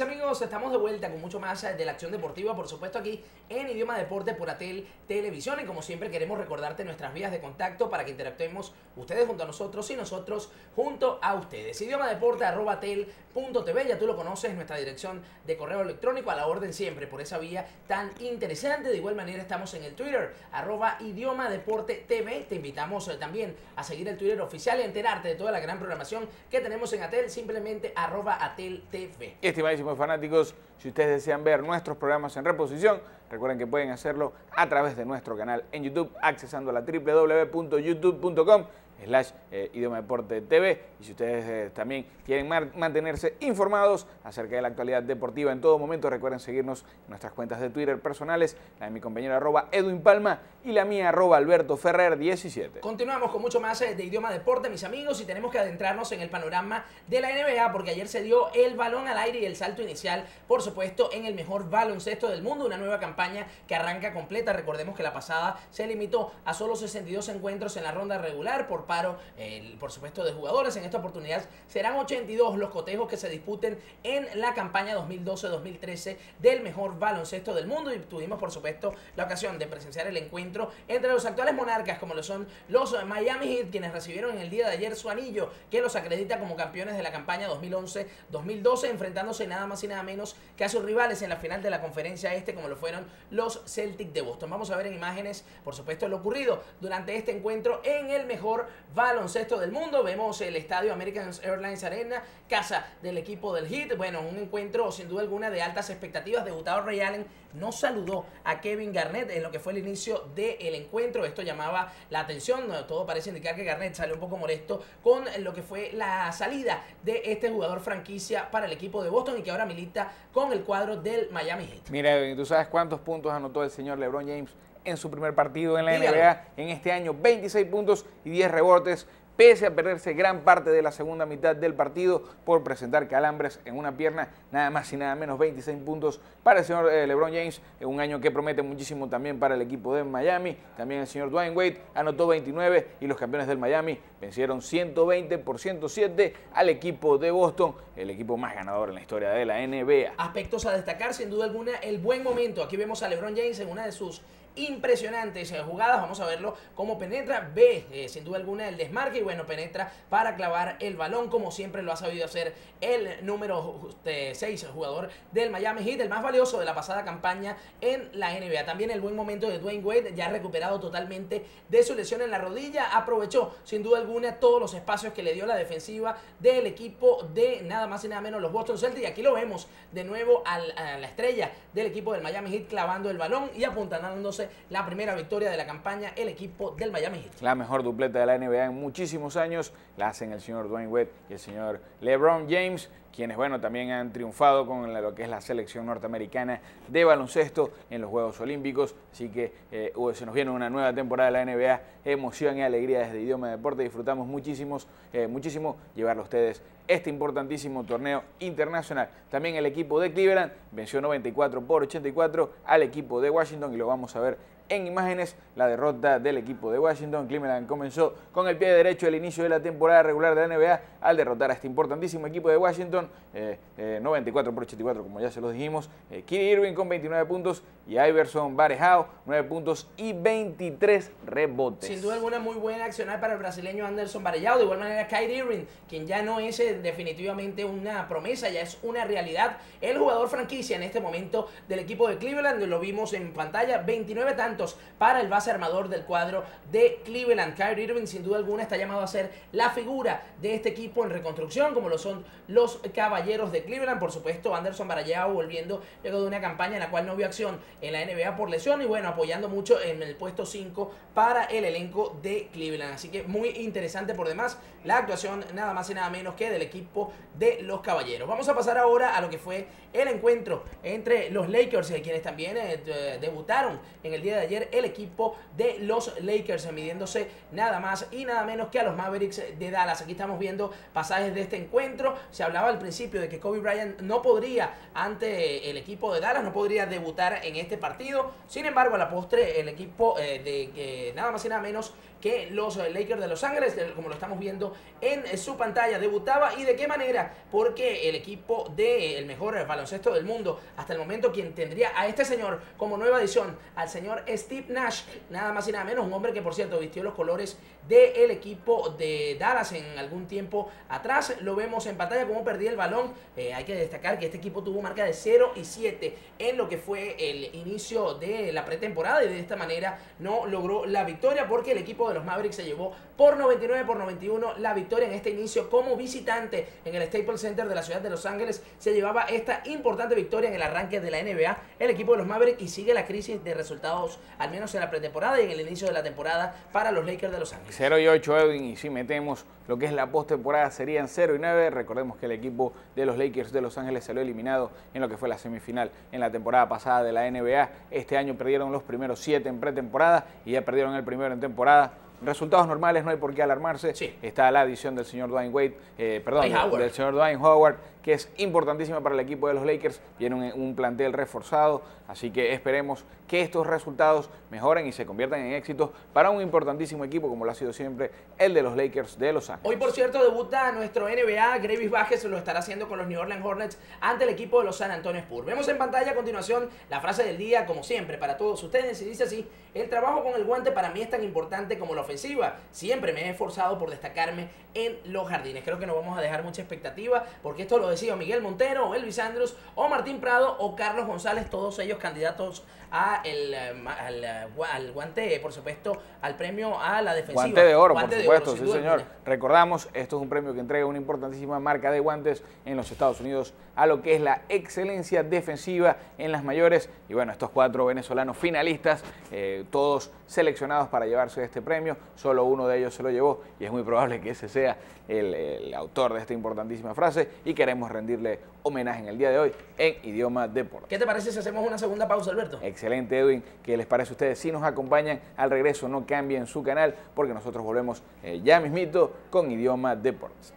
amigos, estamos de vuelta con mucho más de la acción deportiva, por supuesto aquí en Idioma Deporte por Atel Televisión y como siempre queremos recordarte nuestras vías de contacto para que interactuemos ustedes junto a nosotros y nosotros junto a ustedes. Idioma Deporte arroba tel.tv, ya tú lo conoces, nuestra dirección de correo electrónico a la orden siempre por esa vía tan interesante. De igual manera estamos en el Twitter arroba Idioma Deporte TV. Te invitamos eh, también a seguir el Twitter oficial y enterarte de toda la gran programación que tenemos en Atel, simplemente arroba Atel TV. Fanáticos, si ustedes desean ver nuestros programas en reposición, recuerden que pueden hacerlo a través de nuestro canal en YouTube, accesando a la www.youtube.com slash eh, Idioma Deporte TV. Y si ustedes eh, también quieren mantenerse informados acerca de la actualidad deportiva en todo momento, recuerden seguirnos en nuestras cuentas de Twitter personales, la de mi compañero arroba Edwin Palma y la mía arroba Alberto Ferrer 17. Continuamos con mucho más eh, de Idioma Deporte, mis amigos, y tenemos que adentrarnos en el panorama de la NBA, porque ayer se dio el balón al aire y el salto inicial, por supuesto, en el mejor baloncesto del mundo, una nueva campaña que arranca completa. Recordemos que la pasada se limitó a solo 62 encuentros en la ronda regular por paro, por supuesto, de jugadores. En esta oportunidad serán 82 los cotejos que se disputen en la campaña 2012-2013 del mejor baloncesto del mundo. Y tuvimos, por supuesto, la ocasión de presenciar el encuentro entre los actuales monarcas, como lo son los Miami Heat, quienes recibieron en el día de ayer su anillo, que los acredita como campeones de la campaña 2011-2012, enfrentándose nada más y nada menos que a sus rivales en la final de la conferencia este, como lo fueron los Celtics de Boston. Vamos a ver en imágenes, por supuesto, lo ocurrido durante este encuentro en el mejor baloncesto del mundo. Vemos el estadio American Airlines Arena, casa del equipo del Heat. Bueno, un encuentro sin duda alguna de altas expectativas. Debutado Ray Allen no saludó a Kevin Garnett en lo que fue el inicio del encuentro. Esto llamaba la atención. Todo parece indicar que Garnett salió un poco molesto con lo que fue la salida de este jugador franquicia para el equipo de Boston y que ahora milita con el cuadro del Miami Heat. Mira, ¿tú sabes cuántos puntos anotó el señor LeBron James en su primer partido en la NBA en este año, 26 puntos y 10 rebotes pese a perderse gran parte de la segunda mitad del partido por presentar calambres en una pierna, nada más y nada menos 26 puntos para el señor eh, LeBron James, un año que promete muchísimo también para el equipo de Miami, también el señor Dwayne Wade anotó 29 y los campeones del Miami vencieron 120 por 107 al equipo de Boston, el equipo más ganador en la historia de la NBA. Aspectos a destacar, sin duda alguna, el buen momento. Aquí vemos a LeBron James en una de sus impresionantes jugadas. Vamos a verlo cómo penetra. Ve, eh, sin duda alguna, el desmarque y bueno, penetra para clavar el balón como siempre lo ha sabido hacer el número 6 este, jugador del Miami Heat, el más valioso de la pasada campaña en la NBA. También el buen momento de Dwayne Wade, ya recuperado totalmente de su lesión en la rodilla. Aprovechó sin duda alguna todos los espacios que le dio la defensiva del equipo de nada más y nada menos los Boston Celtics. Y aquí lo vemos de nuevo a la estrella del equipo del Miami Heat clavando el balón y la primera victoria de la campaña el equipo del Miami Heat. La mejor dupleta de la NBA en muchísimos años la hacen el señor Dwayne Wade y el señor LeBron James quienes bueno también han triunfado con lo que es la selección norteamericana de baloncesto en los Juegos Olímpicos. Así que eh, se nos viene una nueva temporada de la NBA, emoción y alegría desde Idioma de Deporte. Disfrutamos muchísimos, eh, muchísimo llevarlo a ustedes este importantísimo torneo internacional. También el equipo de Cleveland venció 94 por 84 al equipo de Washington y lo vamos a ver en imágenes la derrota del equipo de Washington. Cleveland comenzó con el pie derecho el inicio de la temporada regular de la NBA al derrotar a este importantísimo equipo de Washington, 94 eh, eh, por 84 como ya se los dijimos. Eh, Irving con 29 puntos y Iverson Barejao 9 puntos y 23 rebotes. Sin duda alguna muy buena accionar para el brasileño Anderson Barejao. De igual manera Kyrie Irving, quien ya no es eh, definitivamente una promesa, ya es una realidad. El jugador franquicia en este momento del equipo de Cleveland, lo vimos en pantalla, 29 tantos para el base armador del cuadro de Cleveland. Kyrie Irving sin duda alguna está llamado a ser la figura de este equipo en reconstrucción, como lo son los caballeros de Cleveland. Por supuesto, Anderson Barallao volviendo luego de una campaña en la cual no vio acción en la NBA por lesión y bueno, apoyando mucho en el puesto 5 para el elenco de Cleveland. Así que muy interesante por demás la actuación nada más y nada menos que del equipo de los caballeros. Vamos a pasar ahora a lo que fue el encuentro entre los Lakers, quienes también eh, debutaron en el día de ayer el equipo de los Lakers midiéndose nada más y nada menos que a los Mavericks de Dallas. Aquí estamos viendo pasajes de este encuentro. Se hablaba al principio de que Kobe Bryant no podría ante el equipo de Dallas, no podría debutar en este partido. Sin embargo, a la postre el equipo eh, de que nada más y nada menos que los Lakers de Los Ángeles, como lo estamos viendo en su pantalla, debutaba y de qué manera, porque el equipo del mejor baloncesto del mundo, hasta el momento quien tendría a este señor como nueva edición, al señor Steve Nash, nada más y nada menos, un hombre que por cierto vistió los colores del equipo de Dallas en algún tiempo atrás, lo vemos en pantalla como perdía el balón, eh, hay que destacar que este equipo tuvo marca de 0 y 7 en lo que fue el inicio de la pretemporada y de esta manera no logró la victoria porque el equipo de los Mavericks se llevó por 99 por 91 la victoria en este inicio como visitante en el Staples Center de la ciudad de Los Ángeles. Se llevaba esta importante victoria en el arranque de la NBA el equipo de los Mavericks y sigue la crisis de resultados al menos en la pretemporada y en el inicio de la temporada para los Lakers de Los Ángeles. 0 y 8 Edwin y si metemos lo que es la postemporada serían 0 y 9. Recordemos que el equipo de los Lakers de Los Ángeles salió eliminado en lo que fue la semifinal en la temporada pasada de la NBA. Este año perdieron los primeros 7 en pretemporada y ya perdieron el primero en temporada resultados normales, no hay por qué alarmarse. Está la adición del señor Dwayne Wade, eh, perdón, del señor Dwayne Howard, que es importantísima para el equipo de los Lakers. Viene un, un, plantel reforzado, así que esperemos que estos resultados mejoren y se conviertan en éxitos para un importantísimo equipo como lo ha sido siempre el de los Lakers de Los Ángeles. Hoy, por cierto, debuta nuestro NBA, Gravis Bajes lo estará haciendo con los New Orleans Hornets ante el equipo de los San Antonio Spurs. Vemos en pantalla a continuación la frase del día, como siempre, para todos ustedes, y dice así, el trabajo con el guante para mí es tan importante como la ofensiva. Siempre me he esforzado por destacarme en los jardines. Creo que no vamos a dejar mucha expectativa, porque esto lo decía Miguel Montero, o Elvis Andrews, o Martín Prado, o Carlos González, todos ellos candidatos a el, eh, al, eh, al, guante, por supuesto, al premio a la defensiva. Guante de oro, por supuesto, sí señor. Recordamos, esto es un premio que entrega una importantísima marca de guantes en los Estados Unidos a lo que es la excelencia defensiva en las mayores. Y bueno, estos cuatro venezolanos finalistas, eh, todos seleccionados para llevarse este premio, solo uno de ellos se lo llevó y es muy probable que ese sea el, el autor de esta importantísima frase y queremos rendirle homenaje en el día de hoy en idioma deporte. ¿Qué te parece si hacemos una segunda pausa, Alberto? Excelente, Edwin. ¿Qué les parece a ustedes? Si nos acompañan al regreso, no cambien su canal porque nosotros volvemos eh, ya mismito con idioma deportes.